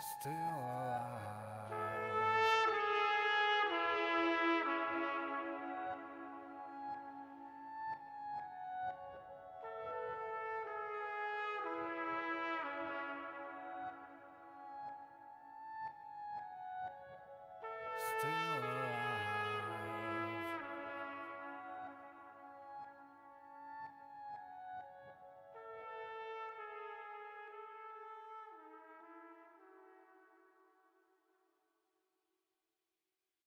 still alive.